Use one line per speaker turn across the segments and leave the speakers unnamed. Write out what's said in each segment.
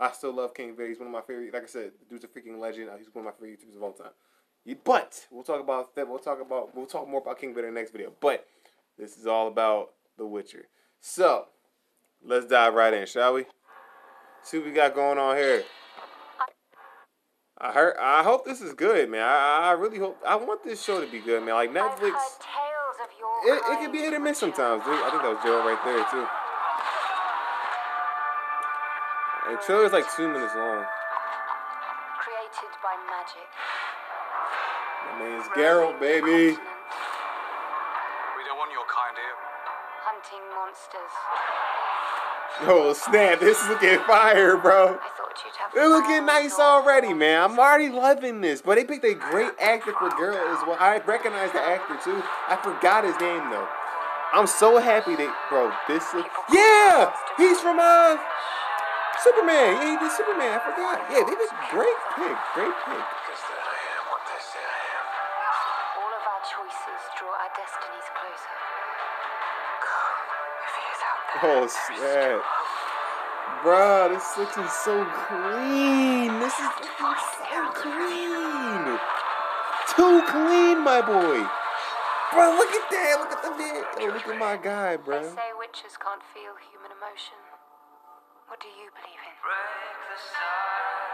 I still love King Vid. He's one of my favorite. Like I said, the dude's a freaking legend. He's one of my favorite YouTubers of all time. But we'll talk about that. We'll talk about we'll talk more about King Vid in the next video. But this is all about The Witcher. So let's dive right in, shall we? See what we got going on here. I heard. I hope this is good, man. I, I really hope. I want this show to be good, man. Like Netflix. It, it can be hit or miss sometimes, dude. I think that was Joe right there too. The trailer's like two minutes long.
Created by magic.
My name's Geralt, baby.
We don't want your kind here.
Hunting monsters.
Oh snap! This is looking fire, bro.
I thought you'd have.
They're looking nice already, man. I'm already loving this. But they picked a great actor for Geralt as well. I recognize the actor too. I forgot his name though. I'm so happy that, bro. This is yeah. He's from uh Superman. Yeah, he did Superman. I forgot. Yeah, they did great pick. Great pick.
Because then I am what they say I am.
All of our choices draw our destinies closer. If he is out there,
Oh snap. Bruh, this is looking so clean. This is looking so clean. Too clean, my boy. Bro, look at that. Look at the vid. Oh, look at my guy,
they
bro.
say witchers can't feel human emotion. What do you believe in?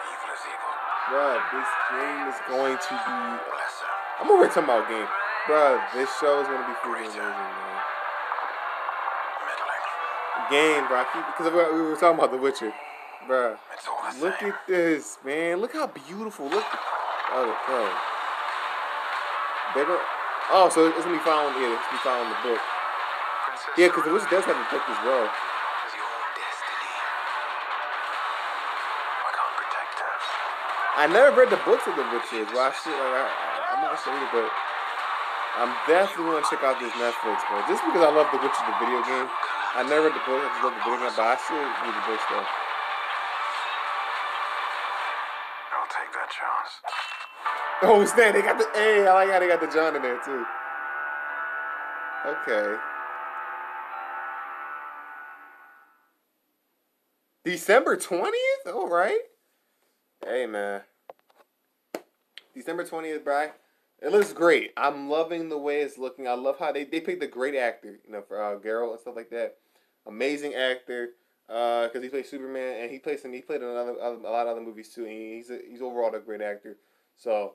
Evil is evil.
Bruh, this game is going to be.
Lesser.
I'm over here talking about game. Bruh, this show is going to be freaking amazing, man. Game, bro. Because we were talking about The Witcher. Bruh.
It's all the
Look
same.
at this, man. Look how beautiful. Look. Oh, bro. They go. Oh, so it's gonna be following. Yeah, it's gonna be following the book. Yeah, because the witch does have a book as well.
I
never read the books of the witches. Well, I should. Like, I, I'm not sure either, but I'm definitely gonna check out this Netflix, bro. Just because I love the Witcher, the video game. I never read the book. I just love the video game, but I should read the books though.
I'll take that chance.
Oh snap! They got the. Hey, I like how they got the John in there too. Okay. December twentieth. All right. Hey man. December twentieth, bro. It looks great. I'm loving the way it's looking. I love how they, they picked a great actor, you know, for uh, Geralt and stuff like that. Amazing actor, because he played Superman and he plays some. He played in another, a lot of other movies too. And he's a, he's overall a great actor. So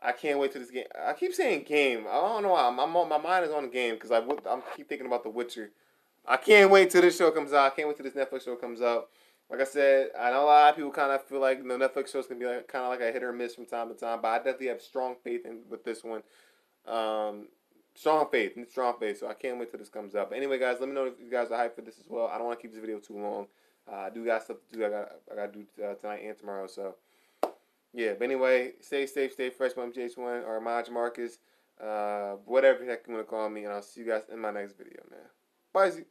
I can't wait to this game. I keep saying game. I don't know why. I'm my mind is on the game because I I'm keep thinking about The Witcher. I can't wait till this show comes out. I can't wait till this Netflix show comes out. Like I said, I know a lot of people kind of feel like know, Netflix shows can be like kind of like a hit or miss from time to time, but I definitely have strong faith in with this one. Um, strong faith, strong faith. So I can't wait till this comes up. But anyway, guys, let me know if you guys are hyped for this as well. I don't want to keep this video too long. Uh, I do got stuff to do. I got I got to do uh, tonight and tomorrow. So yeah. But anyway, stay safe, stay fresh. My JH1 or Maj Marcus, uh, whatever the heck you want to call me, and I'll see you guys in my next video, man. Bye.